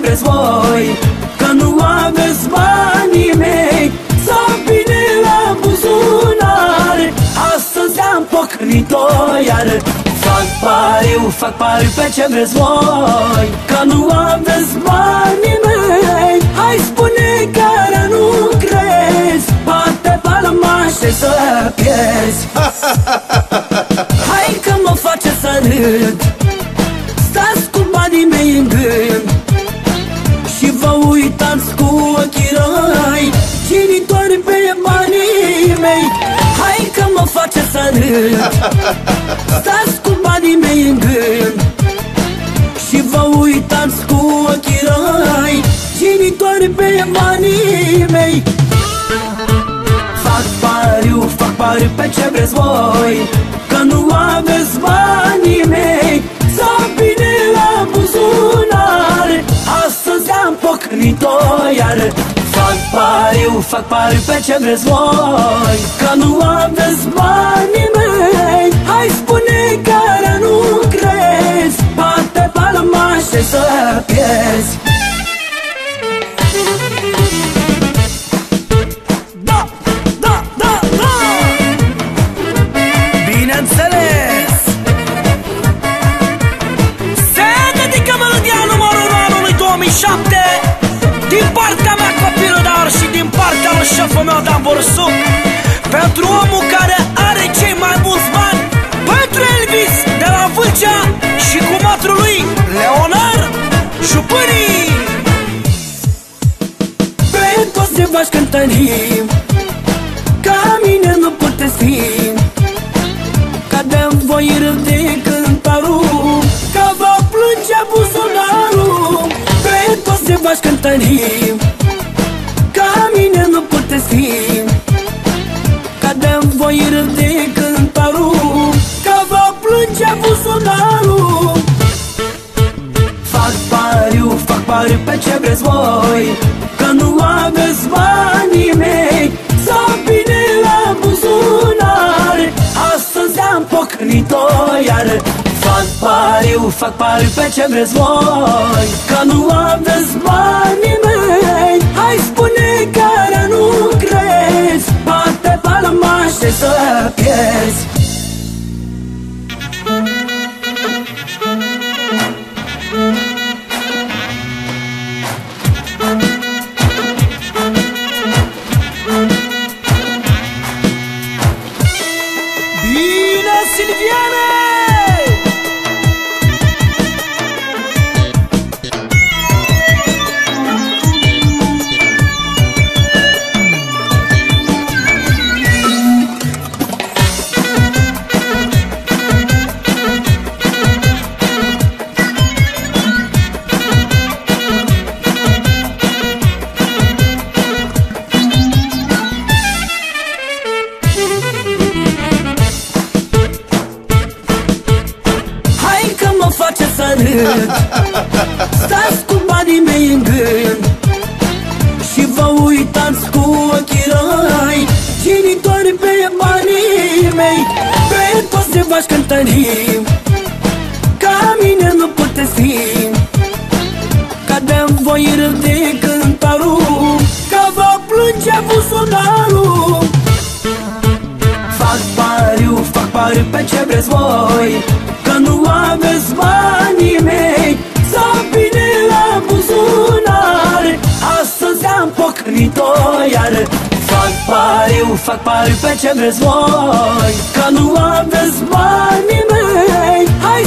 vreți voi Că nu aveți banii mei Sau bine la buzunar. Astăzi am pocnit-o iar Fac pariu, fac pariu pe ce vreți voi Că nu aveți banii mei. Hai spune care nu crezi Poate palmaște să pierzi. Hai că mă face să râd face să râd Stați cu banii mei în gând Și vă uitați cu ochii răi. Cinitori pe banii mei. Fac pariu, fac pariu pe ce vreți voi Că nu aveți banii mei. Sau bine la buzunar Astăzi am pocnit-o iar Fac pariu, fac pariu pe ce vreți voi Că nu aveți banii șeful meu Dan Borsuc Pentru omul care are cei mai mulți bani Pentru Elvis de la Vâlcea și cu matru lui Leonar Șupânii Pe toți se v-aș cântări Ca mine nu puteți fi. Ca de voi râde cântarul Ca va plânge buzunarul. Pe toți se v-aș cântări Ca mine nu puteți fi Ca de voi râde cântarul Ca va plânge buzunarul. Fac pariu, fac pariu pe ce vreți voi Că nu aveți banii mei. Sau bine la buzunar Astăzi am pocnit-o iar Fac pariu, fac pariu pe ce vreți voi Că nu aveți banii mei palmaște să pierzi Bine, Silviane! Să râd Stați cu banii mei în gând. Și vă uitați cu ochii răi. Cinitori pe banii mei Pe toți se v-aș cântări Ca mine nu puteți fi. Ca de voi râde cântarul Ca va plânge buzunarul. Fac pariu, fac pariu pe ce vreți voi pariu, fac pariu pe ce vreți voi. Că nu aveți banii mei Hai